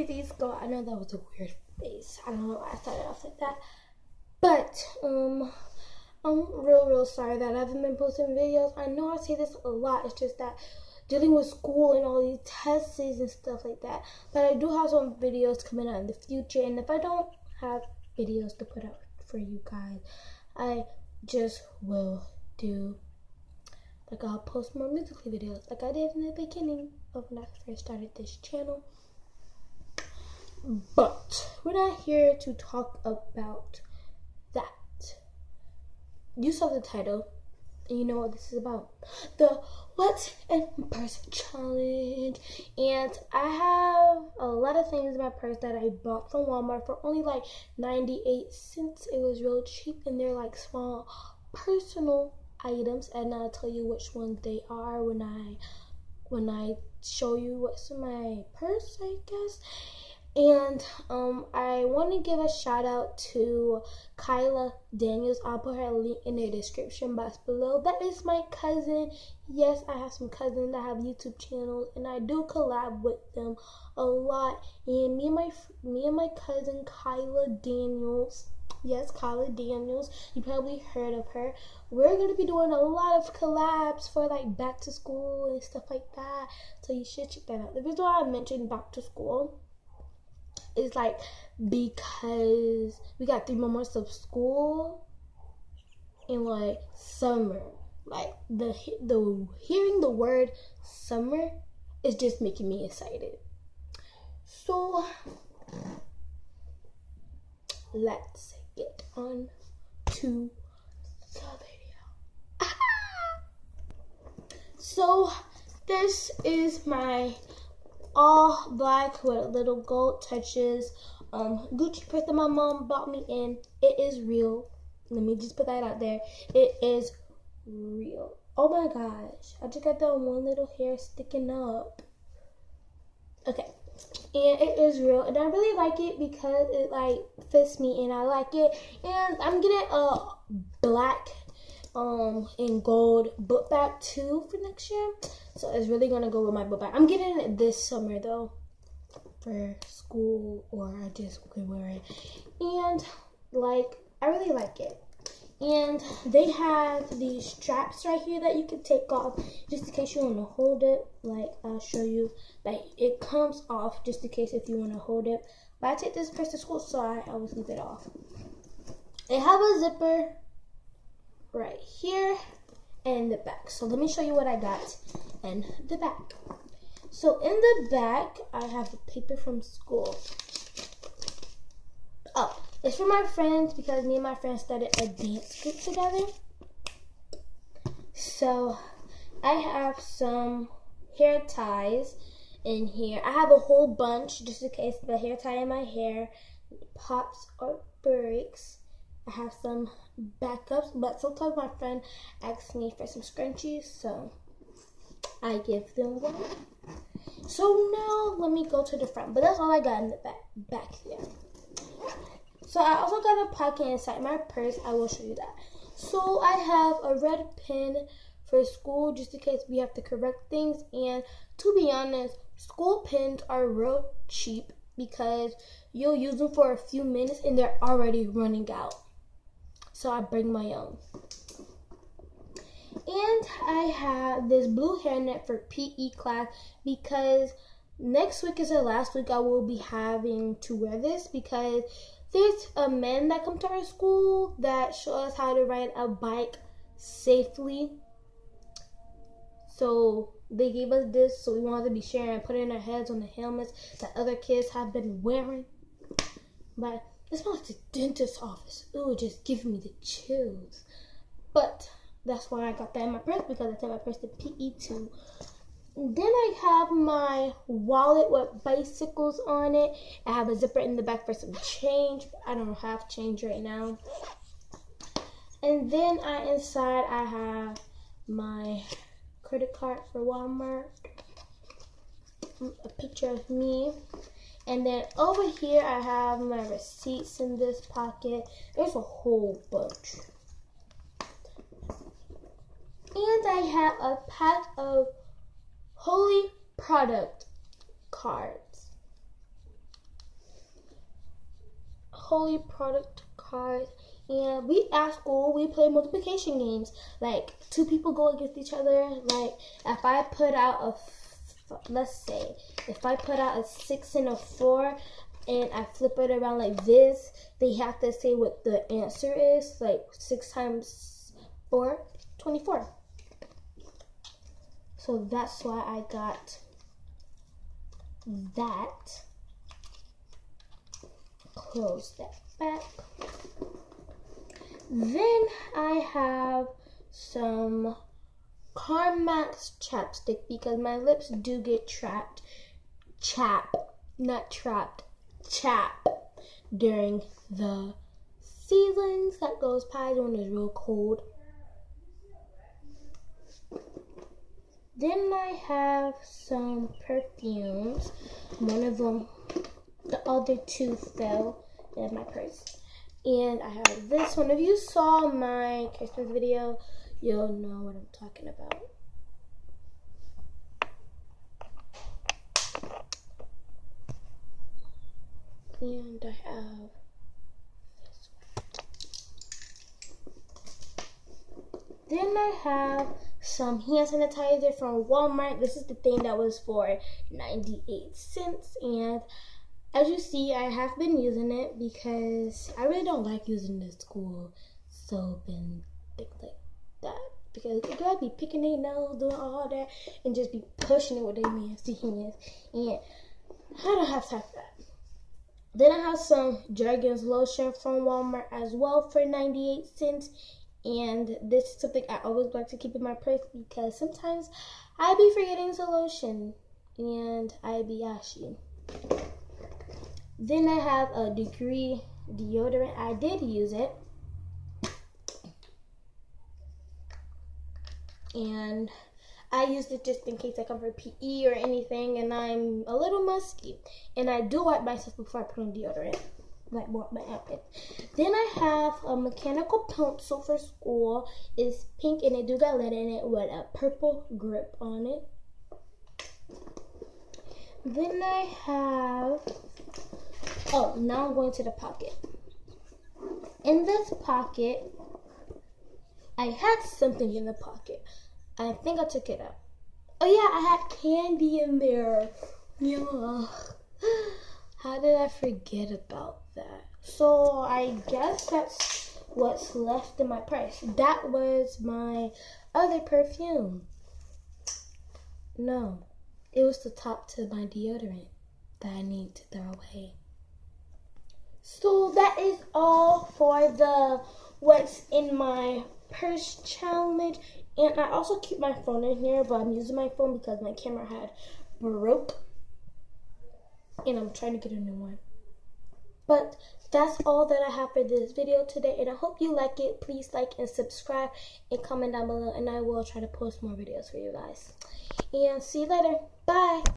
these go. I know that was a weird face. I don't know why I started off like that. But um I'm real real sorry that I haven't been posting videos. I know I say this a lot. It's just that dealing with school and all these tests and stuff like that. But I do have some videos coming out in the future and if I don't have videos to put out for you guys, I just will do like I'll post more Musical.ly videos like I did in the beginning of when I first started this channel. But we're not here to talk about that. You saw the title and you know what this is about. The What's in Purse Challenge. And I have a lot of things in my purse that I bought from Walmart for only like 98 cents. It was real cheap and they're like small personal items and I'll tell you which ones they are when I when I show you what's in my purse, I guess. And um, I want to give a shout out to Kayla Daniels. I'll put her link in the description box below. That is my cousin. Yes, I have some cousins that have YouTube channels, and I do collab with them a lot. And me and my me and my cousin Kayla Daniels. Yes, Kayla Daniels. You probably heard of her. We're gonna be doing a lot of collabs for like back to school and stuff like that. So you should check that out. The reason why I mentioned back to school is like because we got three more months of school in like summer. Like the the hearing the word summer is just making me excited. So let's get on to the video. so this is my all black with little gold touches. Um, Gucci purse that my mom bought me in. It is real. Let me just put that out there. It is real. Oh my gosh. I just got that one little hair sticking up. Okay. And it is real. And I really like it because it like fits me and I like it. And I'm getting a black um in gold book bag too for next year. So it's really gonna go with my book bag. I'm getting it this summer though for school or I just could wear it. And like I really like it. And they have these straps right here that you can take off just in case you want to hold it. Like I'll show you that it comes off just in case if you want to hold it. But I take this purse to school so I always leave it off. They have a zipper right here and the back. So let me show you what I got in the back. So in the back, I have a paper from school. Oh, it's for my friends because me and my friends started a dance group together. So I have some hair ties in here. I have a whole bunch just in case the hair tie in my hair pops or breaks. I have some backups, but sometimes my friend asks me for some scrunchies, so I give them one. So now let me go to the front, but that's all I got in the back back here. So I also got a pocket inside my purse. I will show you that. So I have a red pen for school just in case we have to correct things. And to be honest, school pens are real cheap because you'll use them for a few minutes and they're already running out so I bring my own. And I have this blue hairnet for PE class because next week is the last week I will be having to wear this because there's a man that come to our school that show us how to ride a bike safely. So they gave us this so we wanted to be sharing and putting our heads on the helmets that other kids have been wearing. But it smells like the dentist's office. Ooh, just giving me the chills. But that's why I got that in my purse because I take my purse to PE too. Then I have my wallet with bicycles on it. I have a zipper in the back for some change. I don't have change right now. And then I inside I have my credit card for Walmart. A picture of me. And then over here, I have my receipts in this pocket. There's a whole bunch. And I have a pack of Holy Product cards. holy product cards. And we at school we play multiplication games. Like two people go against each other. Like if I put out a let's say if I put out a six and a four and I flip it around like this, they have to say what the answer is. Like six times four, 24. So that's why I got that. Close that back. Then I have some Carmex chapstick because my lips do get trapped. Chap, not trapped, chap during the seasons that goes by when it's real cold. Then I have some perfumes. One of them, the other two fell in my purse. And I have this one. If you saw my Christmas video, you'll know what I'm talking about. And I have this one. Then I have some hand sanitizer from Walmart. This is the thing that was for 98 cents. And as you see, I have been using it because I really don't like using the school soap and things like that. Because you gotta be picking their nose, doing all that, and just be pushing it with their nasty hands. And I don't have time for that. Then I have some Jergens lotion from Walmart as well for 98 cents. And this is something I always like to keep in my purse because sometimes I be forgetting to lotion and I be ashy. Then I have a degree deodorant. I did use it. And I used it just in case I come for PE or anything and I'm a little musky. And I do wipe myself before I put on deodorant. Like what my outfit. Then I have a mechanical pencil for school. It's pink and it do got lead in it with a purple grip on it. Then I have Oh, now I'm going to the pocket. In this pocket, I had something in the pocket. I think I took it out. Oh yeah, I had candy in there. Yeah. How did I forget about that? So I guess that's what's left in my purse. That was my other perfume. No, it was the top to my deodorant that I need to throw away. So that is all for the what's in my purse challenge. And I also keep my phone in here, but I'm using my phone because my camera had broke. And I'm trying to get a new one. But that's all that I have for this video today. And I hope you like it. Please like and subscribe and comment down below. And I will try to post more videos for you guys. And see you later. Bye.